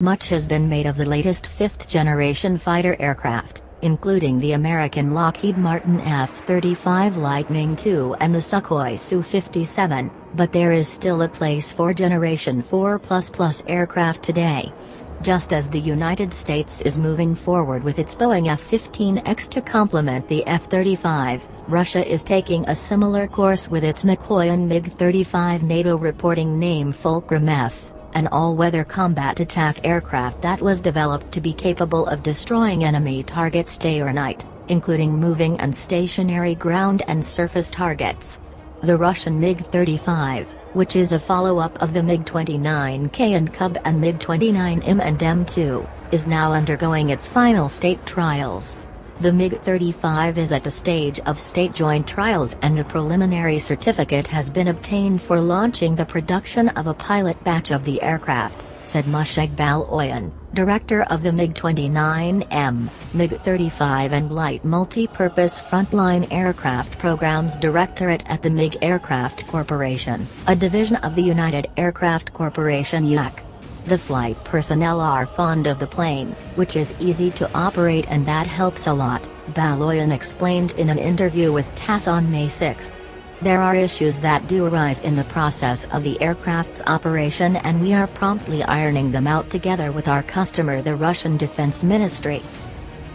Much has been made of the latest fifth-generation fighter aircraft, including the American Lockheed Martin F-35 Lightning II and the Sukhoi Su-57, but there is still a place for Generation 4++ aircraft today. Just as the United States is moving forward with its Boeing F-15X to complement the F-35, Russia is taking a similar course with its Mikoyan MiG-35 NATO reporting name Fulcrum F an all-weather combat attack aircraft that was developed to be capable of destroying enemy targets day or night, including moving and stationary ground and surface targets. The Russian MiG-35, which is a follow-up of the MiG-29K and Kub and MiG-29M and M2, is now undergoing its final state trials. The MiG-35 is at the stage of state joint trials and a preliminary certificate has been obtained for launching the production of a pilot batch of the aircraft, said Musheg Baloyan, director of the MiG-29M, MiG-35 and Light Multi-Purpose Frontline Aircraft Programs Directorate at the MiG Aircraft Corporation, a division of the United Aircraft Corporation UAC. The flight personnel are fond of the plane, which is easy to operate and that helps a lot, Baloyan explained in an interview with TASS on May 6. There are issues that do arise in the process of the aircraft's operation and we are promptly ironing them out together with our customer the Russian Defense Ministry.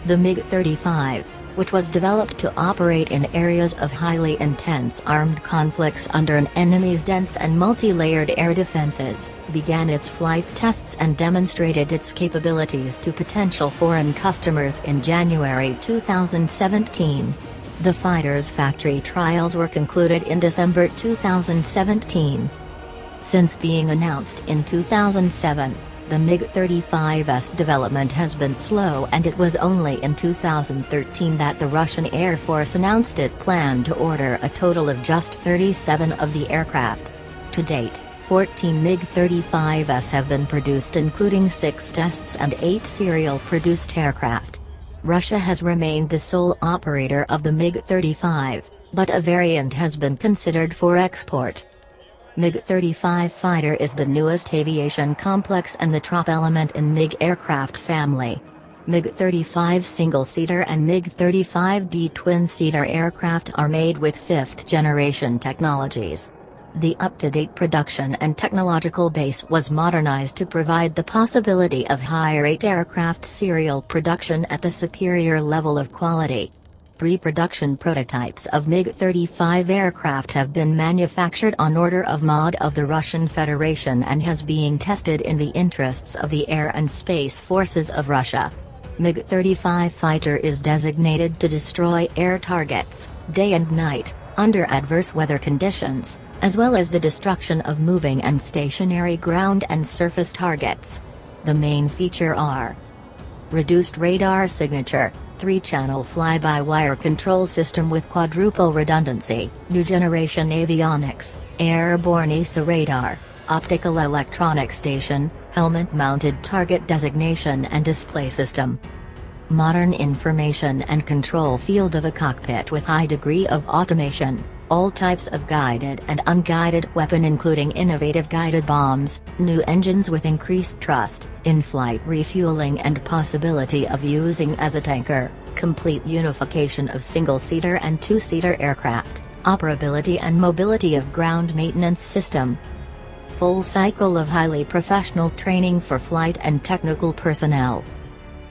The MiG-35, which was developed to operate in areas of highly intense armed conflicts under an enemy's dense and multi-layered air defenses, began its flight tests and demonstrated its capabilities to potential foreign customers in January 2017. The fighter's factory trials were concluded in December 2017. Since being announced in 2007, the MiG-35's development has been slow and it was only in 2013 that the Russian Air Force announced it planned to order a total of just 37 of the aircraft. To date, 14 MiG-35s have been produced including 6 tests and 8 serial-produced aircraft. Russia has remained the sole operator of the MiG-35, but a variant has been considered for export. MiG-35 fighter is the newest aviation complex and the top element in MiG aircraft family. MiG-35 single-seater and MiG-35D twin-seater aircraft are made with fifth-generation technologies. The up-to-date production and technological base was modernized to provide the possibility of high-rate aircraft serial production at the superior level of quality. Pre-production prototypes of MiG-35 aircraft have been manufactured on order of MOD of the Russian Federation and has being tested in the interests of the Air and Space Forces of Russia. MiG-35 fighter is designated to destroy air targets, day and night, under adverse weather conditions, as well as the destruction of moving and stationary ground and surface targets. The main feature are Reduced radar signature, 3-channel fly-by-wire control system with quadruple redundancy, new generation avionics, airborne ESA radar, optical electronic station, helmet-mounted target designation and display system. Modern information and control field of a cockpit with high degree of automation, all types of guided and unguided weapon including innovative guided bombs, new engines with increased thrust, in-flight refueling and possibility of using as a tanker, complete unification of single-seater and two-seater aircraft, operability and mobility of ground maintenance system. Full cycle of highly professional training for flight and technical personnel.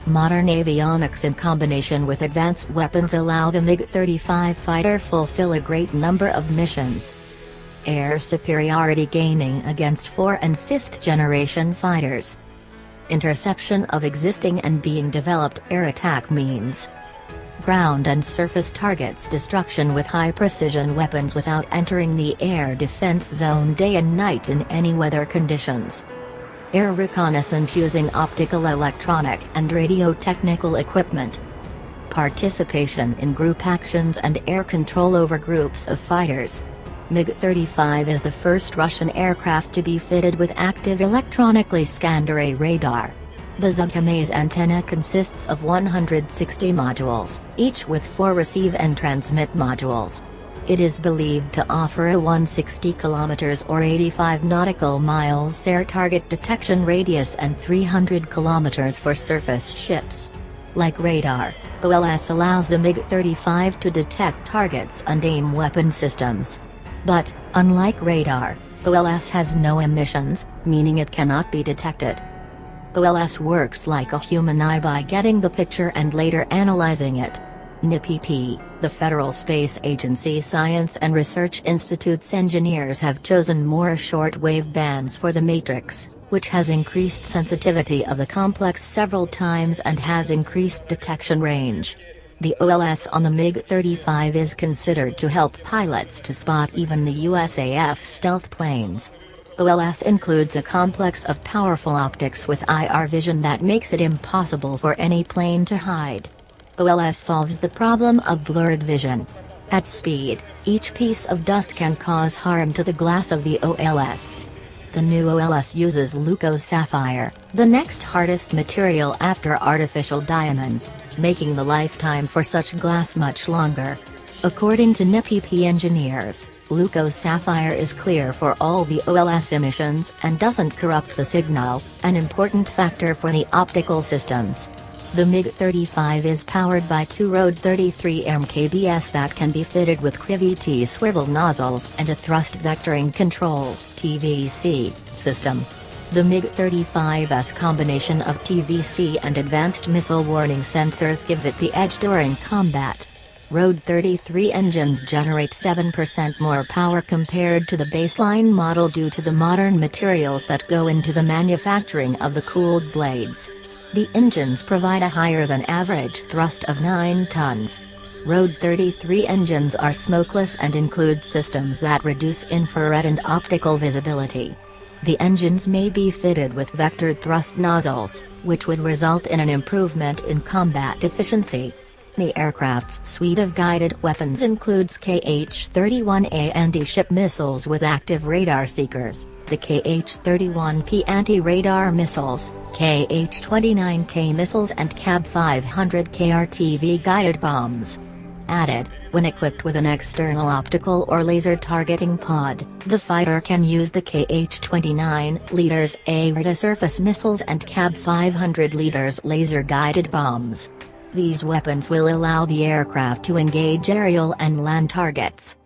Modern avionics in combination with advanced weapons allow the MiG-35 fighter fulfill a great number of missions. Air superiority gaining against 4 and 5th generation fighters. Interception of existing and being developed air attack means. Ground and surface targets destruction with high precision weapons without entering the air defense zone day and night in any weather conditions air reconnaissance using optical electronic and radio technical equipment. Participation in group actions and air control over groups of fighters. MiG-35 is the first Russian aircraft to be fitted with active electronically scanned array radar. The Zhuk antenna consists of 160 modules, each with four receive and transmit modules. It is believed to offer a 160 km or 85 nautical miles air target detection radius and 300 km for surface ships. Like radar, OLS allows the MiG-35 to detect targets and aim weapon systems. But, unlike radar, OLS has no emissions, meaning it cannot be detected. OLS works like a human eye by getting the picture and later analyzing it. NIPP, the Federal Space Agency Science and Research Institute's engineers have chosen more short-wave bands for the matrix, which has increased sensitivity of the complex several times and has increased detection range. The OLS on the MiG-35 is considered to help pilots to spot even the USAF stealth planes. OLS includes a complex of powerful optics with IR vision that makes it impossible for any plane to hide. OLS solves the problem of blurred vision. At speed, each piece of dust can cause harm to the glass of the OLS. The new OLS uses Leuco sapphire, the next hardest material after artificial diamonds, making the lifetime for such glass much longer. According to NIPP engineers, Leuco sapphire is clear for all the OLS emissions and doesn't corrupt the signal, an important factor for the optical systems. The MiG-35 is powered by two RD 33 MKBS that can be fitted with QVT swivel nozzles and a thrust vectoring control TVC, system. The MiG-35's combination of TVC and advanced missile warning sensors gives it the edge during combat. RD 33 engines generate 7% more power compared to the baseline model due to the modern materials that go into the manufacturing of the cooled blades. The engines provide a higher than average thrust of 9 tons. RD 33 engines are smokeless and include systems that reduce infrared and optical visibility. The engines may be fitted with vectored thrust nozzles, which would result in an improvement in combat efficiency. The aircraft's suite of guided weapons includes KH-31A anti-ship missiles with active radar seekers, the KH-31P anti-radar missiles, KH-29T missiles and CAB 500 KRTV guided bombs. Added, when equipped with an external optical or laser targeting pod, the fighter can use the KH-29 liters A surface missiles and CAB-500 liters laser guided bombs. These weapons will allow the aircraft to engage aerial and land targets,